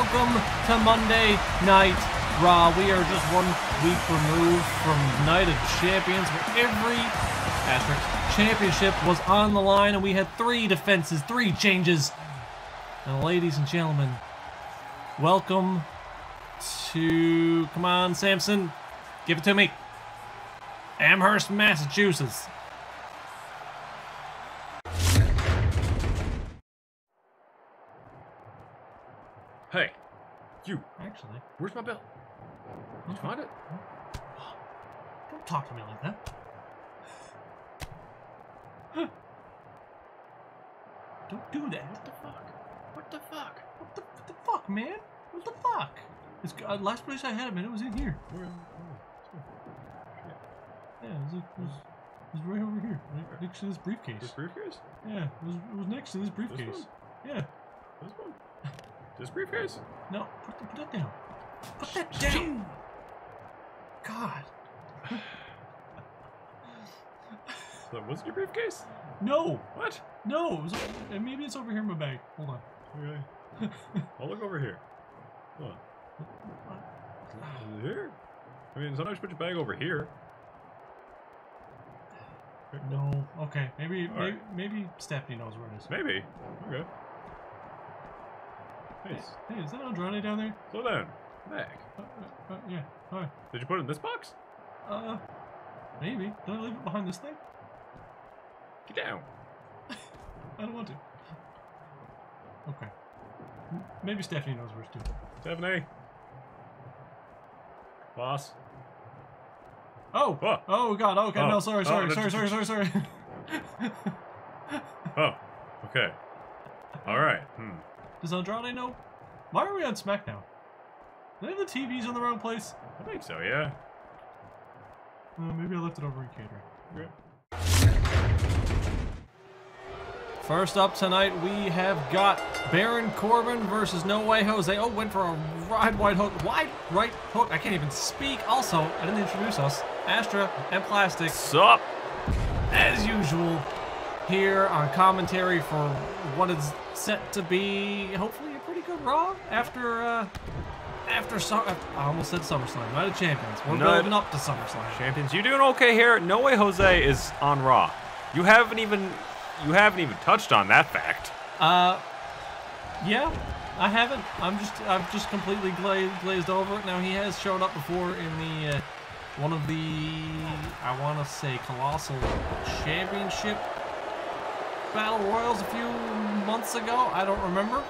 welcome to Monday Night Raw. We are just one week removed from Night of Champions, where every asterisk championship was on the line, and we had three defenses, three changes. And ladies and gentlemen, welcome to come on, Samson, give it to me. Amherst, Massachusetts. Hey, you, Actually, where's my belt? Did you find it? don't talk to me like that. Don't do that. What the fuck? What the fuck? What the, what the fuck, man? What the fuck? It's, uh, last place I had him, and it was in here. Where, Yeah, it was, it was, it was right over here, right next to this briefcase. This briefcase? Yeah, it was, it was next to this briefcase. one? Yeah. This one? This briefcase? No, put, the, put that down. Put that down. God. So was it your briefcase? No. What? No. It was, uh, maybe it's over here in my bag. Hold on. Okay. I'll look over here. Hold on. Here? I mean, sometimes you put your bag over here. No. Okay. Maybe maybe, right. maybe Stephanie knows where it is. Maybe. Okay. Hey, Hey, is that Andrade down there? slow down. Bag. Uh, uh, uh, yeah. Hi. Did you put it in this box? Uh, maybe. Did I leave it behind this thing? Get down. I don't want to. Okay. Maybe Stephanie knows where it's to. Stephanie. Boss. Oh! Oh. Oh God! Okay, Oh. no, sorry, Oh, sorry, sorry, sorry, sorry, sorry. Oh. Okay. All right. Hmm. Does Andrade know? Why are we on SmackDown? Have the TVs in the wrong place? I think so. Yeah. Uh, maybe I left it over in catering. Okay. First up tonight, we have got Baron Corbin versus No Way Jose. Oh, went for a wide, wide hook. Wide right hook. I can't even speak. Also, I didn't introduce us. Astra and Plastic, Sup? as usual, here on commentary for what is set to be hopefully a pretty good Raw after uh, after Sum- I almost said SummerSlam. Night of Champions. We're Night- building up to SummerSlam. Champions, you doing okay here? No way, Jose is on Raw. You haven't even, you haven't even touched on that fact. Uh, yeah, I haven't. I'm just, I've just completely glazed, glazed over it. Now he has showed up before in the uh, one of the, I want to say, colossal championship battle royals a few months ago. I don't remember.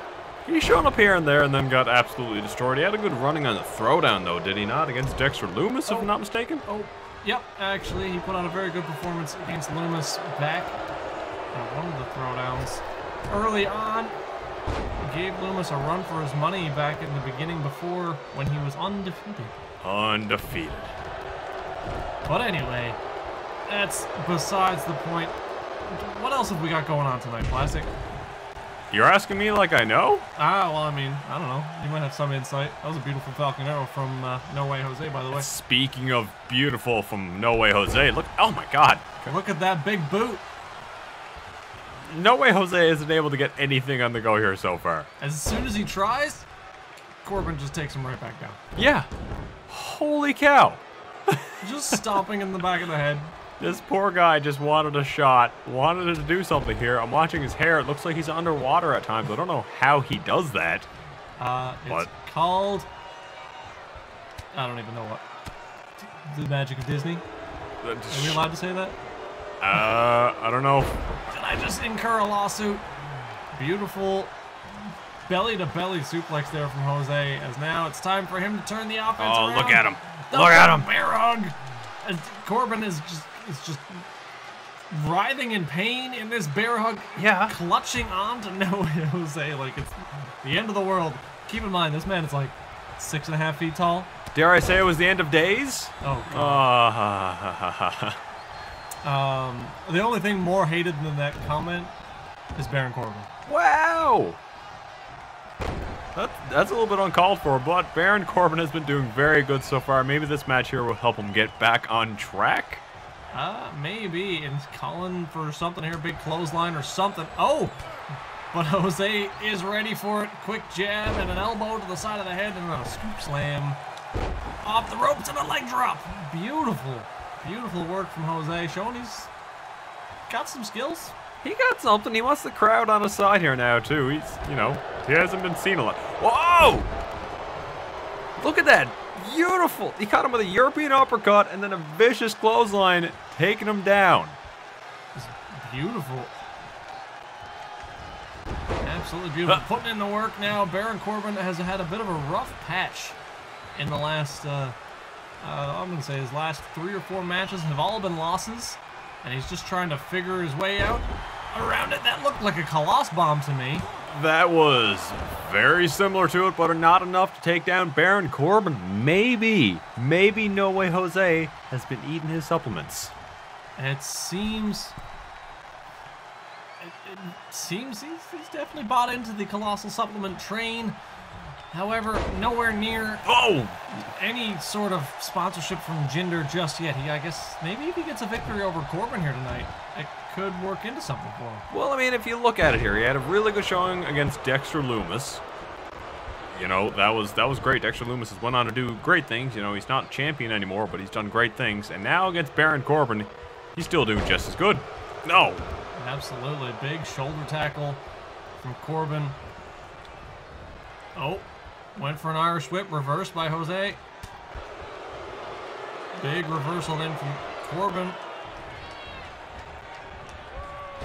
He showed up here and there and then got absolutely destroyed. He had a good running on the throwdown though, did he not? Against Dexter Loomis, if Oh. I'm not mistaken. Oh, oh, yep. Actually, he put on a very good performance against Loomis back at one of the throwdowns early on. Gave Loomis a run for his money back in the beginning before when he was undefeated. Undefeated. But anyway, that's besides the point. What else have we got going on tonight, Plastic? You're asking me like I know? Ah, well, I mean, I don't know. You might have some insight. That was a beautiful Falcon Arrow from uh, No Way Jose, by the way. Speaking of beautiful from No Way Jose, look, oh my god. Look at that big boot. No Way Jose isn't able to get anything on the go here so far. As soon as he tries, Corbin just takes him right back down. Yeah. Holy cow. Just stomping in the back of the head. This poor guy just wanted a shot, wanted to do something here. I'm watching his hair. It looks like he's underwater at times. I don't know how he does that. Uh, it's What? called. I don't even know what. The magic of Disney. Uh, Are we allowed to say that? Uh, I don't know. Did I just incur a lawsuit? Beautiful belly to belly suplex there from Jose. As now it's time for him to turn the offense Oh, around. look at him. The Look at him. Bear hug. And Corbin is just is just writhing in pain in this bear hug. Yeah. Clutching on to no Jose like it's the end of the world. Keep in mind this man is like six and a half feet tall. Dare I say it was the end of days? Oh god. Uh, Um, the only thing more hated than that comment is Baron Corbin. wow. That, that's a little bit uncalled for, but Baron Corbin has been doing very good so far. Maybe this match here will help him get back on track. Uh, maybe. And calling for something here, big clothesline or something. Oh! But Jose is ready for it. Quick jab and an elbow to the side of the head and then a scoop slam off the ropes and a leg drop. Beautiful, beautiful work from Jose. Showing he's got some skills. He got something. He wants the crowd on his side here now, too. He's, you know, he hasn't been seen a lot. Whoa! Look at that. Beautiful. He caught him with a European uppercut and then a vicious clothesline, taking him down. It's beautiful. Absolutely beautiful. Putting in the work now. Baron Corbin has had a bit of a rough patch in the last, uh, uh, I'm going to say his last three or four matches have all been losses. And he's just trying to figure his way out around it. That looked like a Khallas bomb to me. That was very similar to it, but not enough to take down Baron Corbin. Maybe, maybe No Way Jose has been eating his supplements. It seems. It, it seems he's, he's definitely bought into the colossal supplement train. However, nowhere near Oh! any sort of sponsorship from Jinder just yet. He, I guess, maybe if he gets a victory over Corbin here tonight, it could work into something for him. Well, I mean, if you look at it here, he had a really good showing against Dexter Loomis. You know, that was that was great. Dexter Loomis has went on to do great things. You know, he's not champion anymore, but he's done great things. And now against Baron Corbin, he's still doing just as good. No. Absolutely. Big shoulder tackle from Corbin. Oh, went for an Irish whip, reversed by Jose. Big reversal then from Corbin.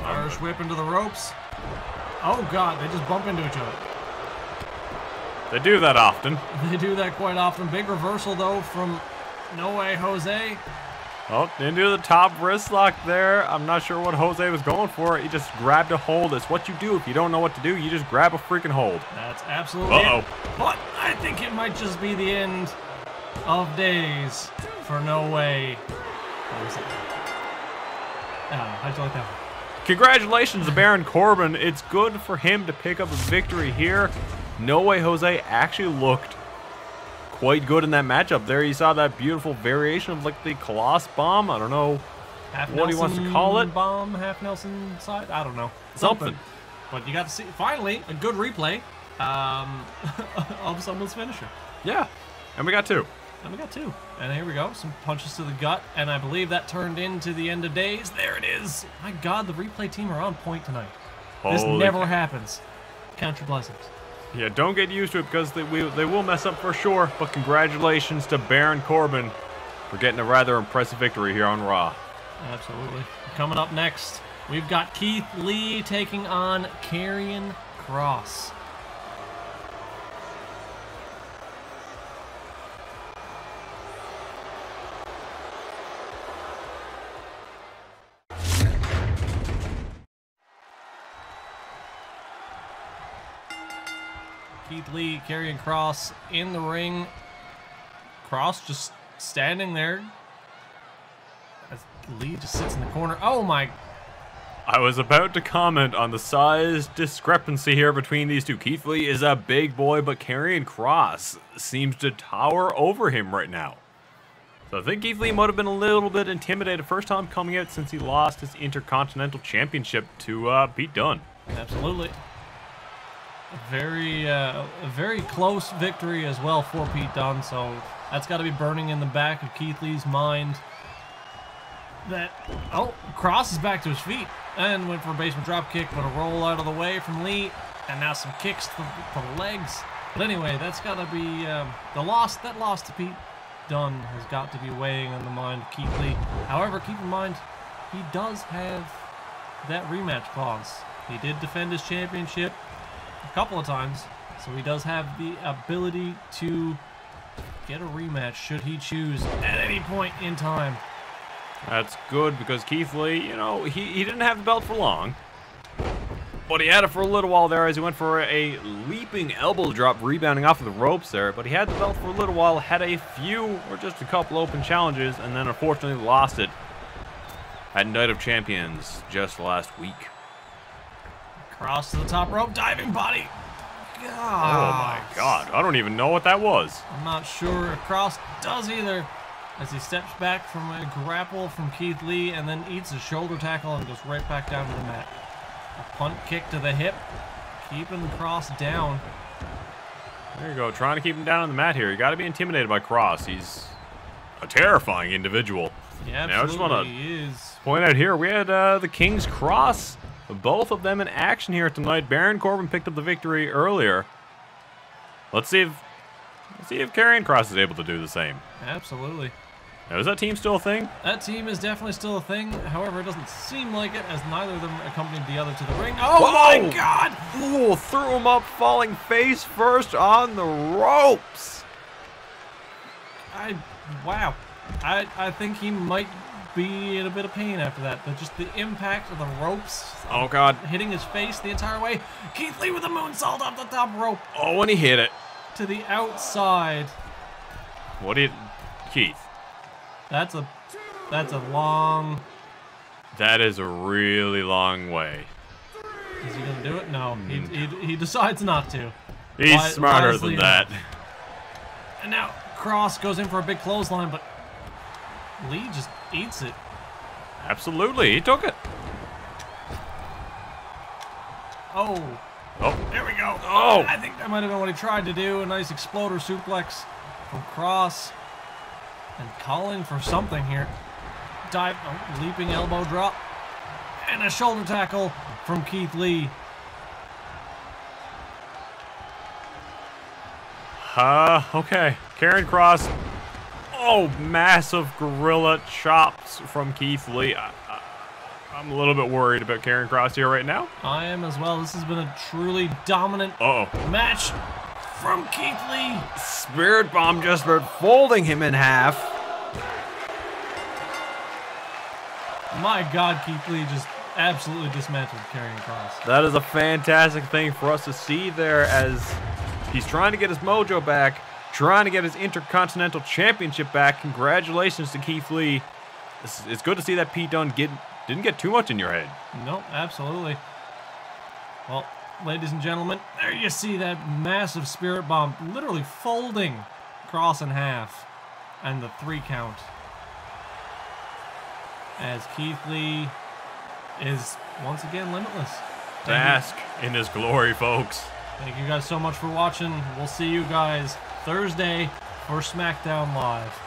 Irish whip into the ropes. Oh God, they just bump into each other. They do that often. They do that quite often. Big reversal though from No Way Jose. Oh, into the top wrist lock there. I'm not sure what Jose was going for. He just grabbed a hold. It's what you do. If you don't know what to do, you just grab a freaking hold. That's absolutely Uh-oh. But I think it might just be the end of days for No Way Jose. Ah, how'd you like that one? Congratulations to Baron Corbin. It's good for him to pick up a victory here. No way Jose actually looked quite good in that matchup there. You saw that beautiful variation of like the Colossus bomb. I don't know. Half What he wants to call it? Bomb, half Nelson side? I don't know. Something. But you got to see, finally, a good replay um, of someone's finisher. Yeah. And we got two. And we got two. And here we go. Some punches to the gut. And I believe that turned into the end of days. There it is. My God, the replay team are on point tonight. this never happens. Count your blessings. Yeah, don't get used to it because they, we, they will mess up for sure. But congratulations to Baron Corbin for getting a rather impressive victory here on Raw. Absolutely. Coming up next, we've got Keith Lee taking on Karrion Kross. Keith Lee, Karrion Kross in the ring. Kross just standing there as Lee just sits in the corner. Oh my! I was about to comment on the size discrepancy here between these two. Keith Lee is a big boy, but Karrion Kross seems to tower over him right now. So I think Keith Lee might have been a little bit intimidated first time coming out since he lost his Intercontinental Championship to uh, Pete Dunne. Absolutely. Very, uh, very close victory as well for Pete Dunne. So that's got to be burning in the back of Keith Lee's mind. That oh, Kross's back to his feet and went for a basement drop kick, but a roll out of the way from Lee, and now some kicks to, the legs. But anyway, that's got to be um, the loss. That loss to Pete Dunne has got to be weighing on the mind of Keith Lee. However, keep in mind he does have that rematch clause. He did defend his championship couple of times, so he does have the ability to get a rematch should he choose at any point in time. That's good because Keith Lee, you know, he, he didn't have the belt for long. But he had it for a little while there as he went for a leaping elbow drop, rebounding off of the ropes there. But he had the belt for a little while, had a few or just a couple open challenges, and then unfortunately lost it at Night of Champions just last week. Kross to the top rope, diving body. Oh my god, I don't even know what that was. I'm not sure if Kross does either as he steps back from a grapple from Keith Lee and then eats a shoulder tackle and goes right back down to the mat. A punt kick to the hip keeping Kross down. There you go, trying to keep him down on the mat here. You got to be intimidated by Kross. He's a terrifying individual. Yeah, Now, I just wanna- Point out here, we had uh, the King's Cross, both of them in action here tonight. Baron Corbin picked up the victory earlier. Let's see if let's see if Karrion Kross is able to do the same. Absolutely. Now, is that team still a thing? That team is definitely still a thing. However, it doesn't seem like it as neither of them accompanied the other to the ring. Oh Whoa! my god! Ooh, threw him up, falling face first on the ropes. I wow. I I think he might be in a bit of pain after that. But just the impact of the ropes Oh God! hitting his face the entire way. Keith Lee with a moonsault off the top rope Oh, when he hit it, to the outside. what did Keith? That's a that's a long. That is a really long way. Is he gonna do it? No, he, hmm. he, he decides not to. He's Wi- smarter than that. And now Kross goes in for a big clothesline, but Lee just eats it. Absolutely, he took it. Oh, Oh, there we go. Oh. I think that might have been what he tried to do. A nice exploder suplex from Kross. And calling for something here. Dive, oh, leaping elbow drop. And a shoulder tackle from Keith Lee. Uh, okay. Karrion Kross. Oh, massive gorilla chops from Keith Lee. I, I, I'm a little bit worried about Karrion Kross here right now. I am as well. This has been a truly dominant Uh oh. match from Keith Lee. Spirit Bomb just about folding him in half. My God, Keith Lee just absolutely dismantled Karrion Kross. That is a fantastic thing for us to see there as he's trying to get his mojo back, trying to get his Intercontinental Championship back. Congratulations to Keith Lee. It's, it's good to see that Pete Dunne get, didn't get too much in your head. Nope, absolutely. Well, ladies and gentlemen, there you see that massive spirit bomb literally folding Kross in half and the three count. As Keith Lee is once again limitless. Bask in his glory, folks. Thank you guys so much for watching. We'll see you guys Thursday for SmackDown Live.